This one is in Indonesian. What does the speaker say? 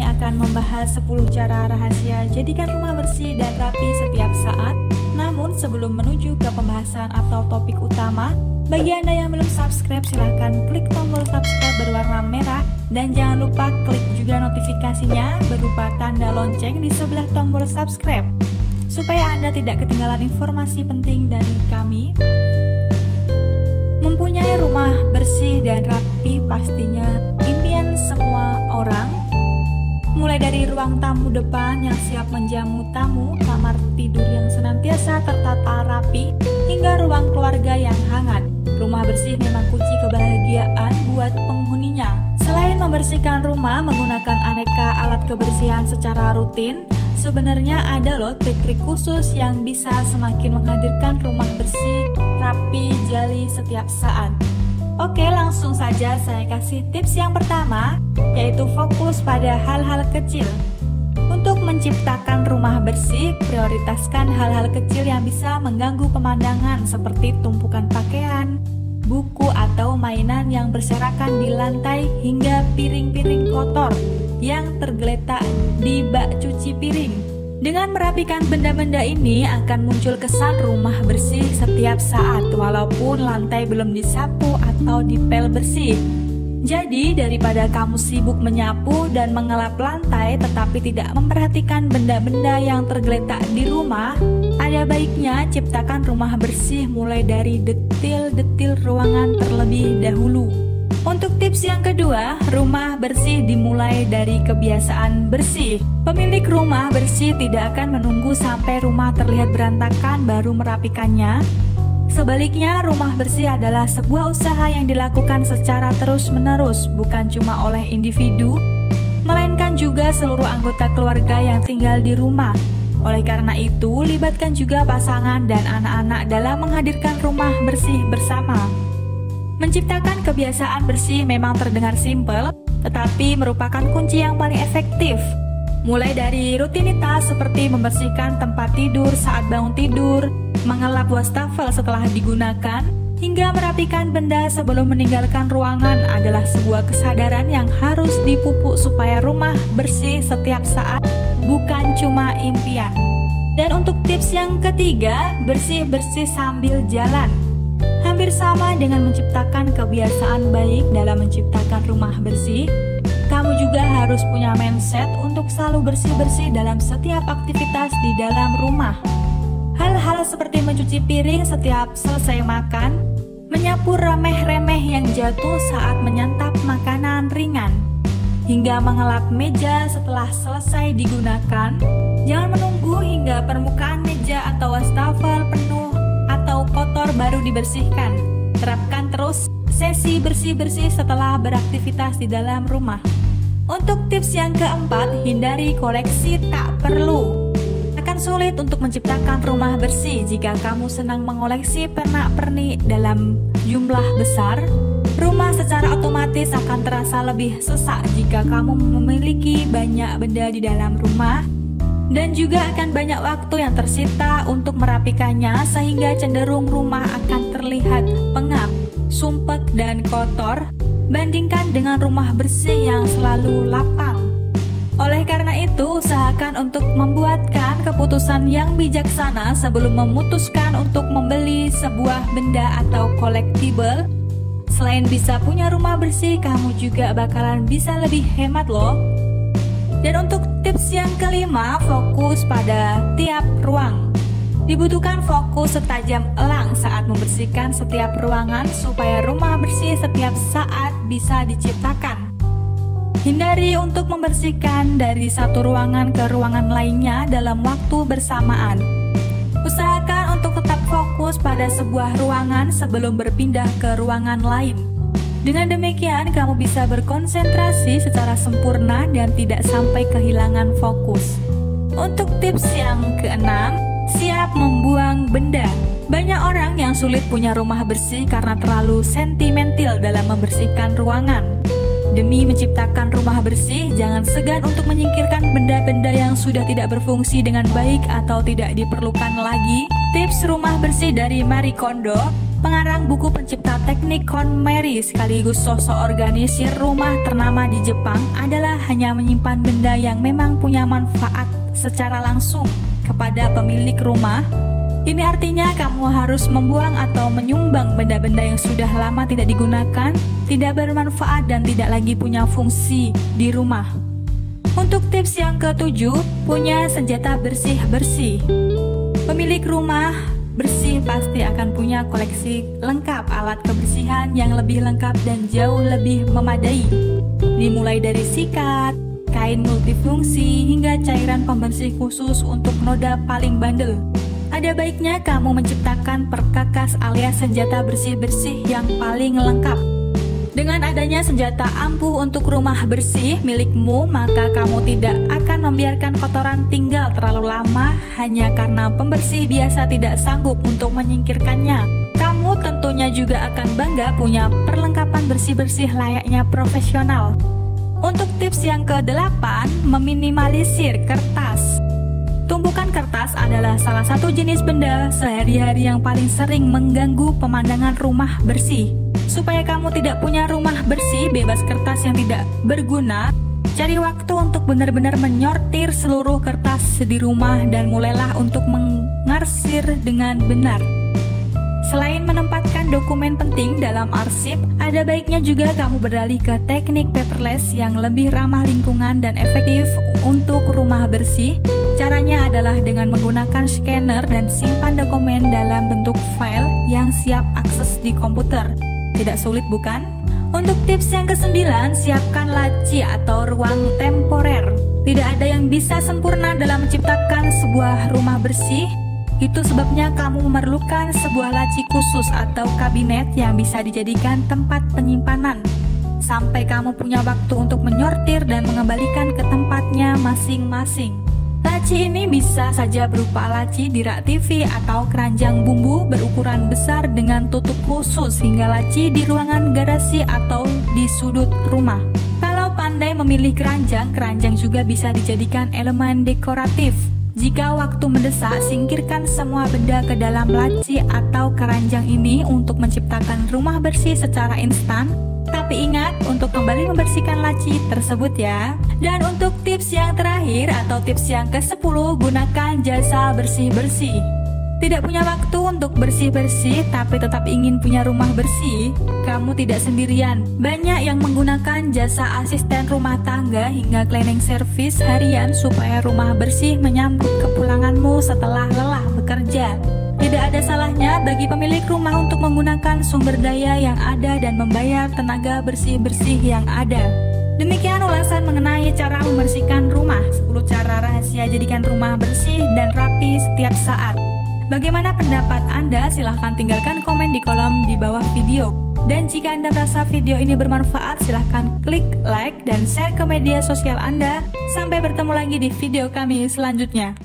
kami akan membahas 10 cara rahasia jadikan rumah bersih dan rapi setiap saat. Namun sebelum menuju ke pembahasan atau topik utama, bagi Anda yang belum subscribe silahkan klik tombol subscribe berwarna merah dan jangan lupa klik juga notifikasinya berupa tanda lonceng di sebelah tombol subscribe supaya Anda tidak ketinggalan informasi penting dari kami. Mempunyai rumah bersih dan rapi pastinya impian semua orang. Mulai dari ruang tamu depan yang siap menjamu tamu, kamar tidur yang senantiasa tertata rapi, hingga ruang keluarga yang hangat. Rumah bersih memang kunci kebahagiaan buat penghuninya. Selain membersihkan rumah menggunakan aneka alat kebersihan secara rutin, Sebenarnya ada loh trik-trik khusus yang bisa semakin menghadirkan rumah bersih, rapi, jali setiap saat. Oke, langsung saja saya kasih tips yang pertama, yaitu fokus pada hal-hal kecil. Untuk menciptakan rumah bersih, prioritaskan hal-hal kecil yang bisa mengganggu pemandangan seperti tumpukan pakaian, buku atau mainan yang berserakan di lantai hingga piring-piring kotor yang tergeletak di bak cuci piring. Dengan merapikan benda-benda ini akan muncul kesan rumah bersih setiap saat walaupun lantai belum disapu atau dipel bersih. Jadi daripada kamu sibuk menyapu dan mengelap lantai tetapi tidak memperhatikan benda-benda yang tergeletak di rumah, ada baiknya ciptakan rumah bersih mulai dari detil-detil ruangan terlebih dahulu. Untuk tips yang kedua, rumah bersih dimulai dari kebiasaan bersih. Pemilik rumah bersih tidak akan menunggu sampai rumah terlihat berantakan baru merapikannya. Sebaliknya, rumah bersih adalah sebuah usaha yang dilakukan secara terus-menerus, bukan cuma oleh individu, melainkan juga seluruh anggota keluarga yang tinggal di rumah. Oleh karena itu, libatkan juga pasangan dan anak-anak dalam menghadirkan rumah bersih bersama. Menciptakan kebiasaan bersih memang terdengar simpel, tetapi merupakan kunci yang paling efektif. Mulai dari rutinitas seperti membersihkan tempat tidur saat bangun tidur, mengelap wastafel setelah digunakan, hingga merapikan benda sebelum meninggalkan ruangan adalah sebuah kesadaran yang harus dipupuk supaya rumah bersih setiap saat, bukan cuma impian. Dan untuk tips yang ketiga, bersih-bersih sambil jalan. Hampir sama dengan menciptakan kebiasaan baik dalam menciptakan rumah bersih, kamu juga harus punya mindset untuk selalu bersih-bersih dalam setiap aktivitas di dalam rumah. Hal-hal seperti mencuci piring setiap selesai makan, menyapu remeh-remeh yang jatuh saat menyantap makanan ringan, hingga mengelap meja setelah selesai digunakan. Jangan menunggu hingga permukaan meja atau wastafel penuh kotor baru dibersihkan. Terapkan terus sesi bersih-bersih setelah beraktivitas di dalam rumah. Untuk tips yang keempat, hindari koleksi tak perlu. Akan sulit untuk menciptakan rumah bersih jika kamu senang mengoleksi pernak-pernik dalam jumlah besar. Rumah secara otomatis akan terasa lebih sesak jika kamu memiliki banyak benda di dalam rumah dan juga akan banyak waktu yang tersita untuk merapikannya sehingga cenderung rumah akan terlihat pengap, sumpek dan kotor bandingkan dengan rumah bersih yang selalu lapang. Oleh karena itu, usahakan untuk membuatkan keputusan yang bijaksana sebelum memutuskan untuk membeli sebuah benda atau collectible. Selain bisa punya rumah bersih, kamu juga bakalan bisa lebih hemat loh. Dan untuk tips yang kelima, fokus pada tiap ruang. Dibutuhkan fokus setajam elang saat membersihkan setiap ruangan supaya rumah bersih setiap saat bisa diciptakan. Hindari untuk membersihkan dari satu ruangan ke ruangan lainnya dalam waktu bersamaan. Usahakan untuk tetap fokus pada sebuah ruangan sebelum berpindah ke ruangan lain. Dengan demikian, kamu bisa berkonsentrasi secara sempurna dan tidak sampai kehilangan fokus. Untuk tips yang keenam, siap membuang benda. Banyak orang yang sulit punya rumah bersih karena terlalu sentimental dalam membersihkan ruangan. Demi menciptakan rumah bersih, jangan segan untuk menyingkirkan benda-benda yang sudah tidak berfungsi dengan baik atau tidak diperlukan lagi. Tips rumah bersih dari Marie Kondo pengarang buku pencipta teknik KonMari sekaligus sosok organisir rumah ternama di Jepang adalah hanya menyimpan benda yang memang punya manfaat secara langsung kepada pemilik rumah. Ini artinya kamu harus membuang atau menyumbang benda-benda yang sudah lama tidak digunakan, tidak bermanfaat dan tidak lagi punya fungsi di rumah. Untuk tips yang ketujuh, punya senjata bersih-bersih. Pemilik rumah bersih pasti akan punya koleksi lengkap alat kebersihan yang lebih lengkap dan jauh lebih memadai. Dimulai dari sikat, kain multifungsi, hingga cairan pembersih khusus untuk noda paling bandel. Ada baiknya kamu menciptakan perkakas alias senjata bersih-bersih yang paling lengkap. Dengan adanya senjata ampuh untuk rumah bersih milikmu, maka kamu tidak akan membiarkan kotoran tinggal terlalu lama hanya karena pembersih biasa tidak sanggup untuk menyingkirkannya. Kamu tentunya juga akan bangga punya perlengkapan bersih-bersih layaknya profesional. Untuk tips yang ke-8, meminimalisir kertas. Tumpukan kertas adalah salah satu jenis benda sehari-hari yang paling sering mengganggu pemandangan rumah bersih. Supaya kamu tidak punya rumah bersih bebas kertas yang tidak berguna, cari waktu untuk benar-benar menyortir seluruh kertas di rumah dan mulailah untuk mengarsir dengan benar. Selain menempatkan dokumen penting dalam arsip, ada baiknya juga kamu beralih ke teknik paperless yang lebih ramah lingkungan dan efektif untuk rumah bersih. Caranya adalah dengan menggunakan scanner dan simpan dokumen dalam bentuk file yang siap akses di komputer. Tidak sulit bukan? Untuk tips yang kesembilan, siapkan laci atau ruang temporer. Tidak ada yang bisa sempurna dalam menciptakan sebuah rumah bersih. Itu sebabnya kamu memerlukan sebuah laci khusus atau kabinet yang bisa dijadikan tempat penyimpanan. Sampai kamu punya waktu untuk menyortir dan mengembalikan ke tempatnya masing-masing. Laci ini bisa saja berupa laci di rak TV atau keranjang bumbu berukuran besar dengan tutup khusus hingga laci di ruangan garasi atau di sudut rumah. Kalau pandai memilih keranjang, keranjang juga bisa dijadikan elemen dekoratif. Jika waktu mendesak, singkirkan semua benda ke dalam laci atau keranjang ini untuk menciptakan rumah bersih secara instan tapi ingat untuk kembali membersihkan laci tersebut ya. Dan untuk tips yang terakhir atau tips yang ke-10, gunakan jasa bersih-bersih. Tidak punya waktu untuk bersih-bersih tapi tetap ingin punya rumah bersih? Kamu tidak sendirian. Banyak yang menggunakan jasa asisten rumah tangga hingga cleaning service harian supaya rumah bersih menyambut kepulanganmu setelah lelah bekerja. Tidak ada salahnya bagi pemilik rumah untuk menggunakan sumber daya yang ada dan membayar tenaga bersih-bersih yang ada. Demikian ulasan mengenai cara membersihkan rumah, 10 cara rahasia jadikan rumah bersih dan rapi setiap saat. Bagaimana pendapat Anda? Silahkan tinggalkan komen di kolom di bawah video. Dan jika Anda merasa video ini bermanfaat, silahkan klik like dan share ke media sosial Anda. Sampai bertemu lagi di video kami selanjutnya.